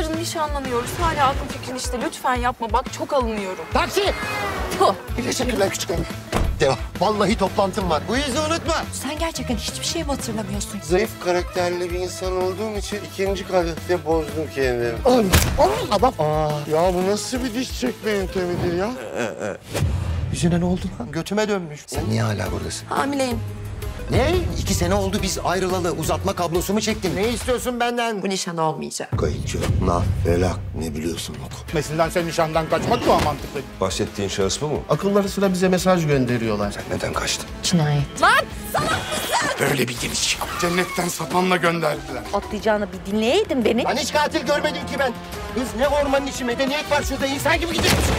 Yarın nişanlanıyoruz. Hala aklım fikrin işte. Lütfen yapma. Bak çok alınıyorum. Taksi! Puh. Teşekkürler küçük hanım. Devam. Vallahi toplantım var. Bu izi unutma. Sen gerçekten hiçbir şey mi hatırlamıyorsun? Zayıf karakterli bir insan olduğum için ikinci kadehte bozdum kendimi. Ay, ay, adam. Aa, ya bu nasıl bir diş çekme yöntemidir ya? Yüzüne ne oldu lan? Götüme dönmüş. Sen niye hala buradasın? Hamileyim. Ne? İki sene oldu biz ayrılalı. Uzatma kablosu mu çektin? Ne istiyorsun benden? Bu nişan olmayacak. Kayıtçı, nah, felak ne biliyorsun oku. Mesela sen nişandan kaçmak mı mantıklı? Bahsettiğin şahıs bu mu? Akılları sıra bize mesaj gönderiyorlar. Neden kaçtın? Cinayet. Böyle bir geliş. Cennetten sapanla gönderdiler. Atlayacağını bir dinleyeydin beni. Ben hiç katil görmedim ki ben. Kız ne ormanın içi medeniyet var şurada insan gibi gidiyorsun.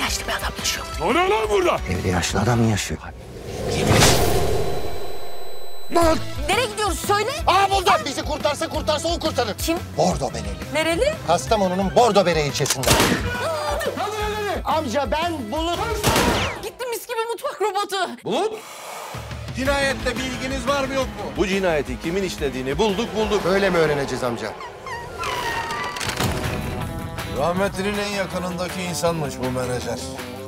Yaşlı bir adam yaşıyor. Ne oluyor lan burada? Evde yaşlı adam mı yaşıyor? Lan! Nereye gidiyoruz söyle. Aa buldum. Bizi kurtarsa kurtarsa o kurtarır. Kim? Bordo Bereli. Nereli? Kastamonu'nun Bordo Bere ilçesinde. Amca ben bulut. Gitti mis gibi mutfak robotu. Cinayette bir ilginiz var mı yok mu? Bu cinayeti kimin işlediğini bulduk bulduk. Böyle mi öğreneceğiz amca? Rahmetlinin en yakınındaki insanmış bu menajer.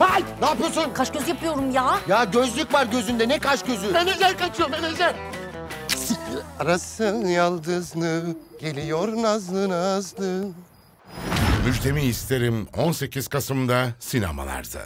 Hay! Ne yapıyorsun? Kaş göz yapıyorum ya. Ya gözlük var gözünde. Ne kaş gözü? Menajer kaçıyor menajer. Arasın yaldızlı, geliyor nazlı nazlı. Müjdemi isterim 18 Kasım'da sinemalarda.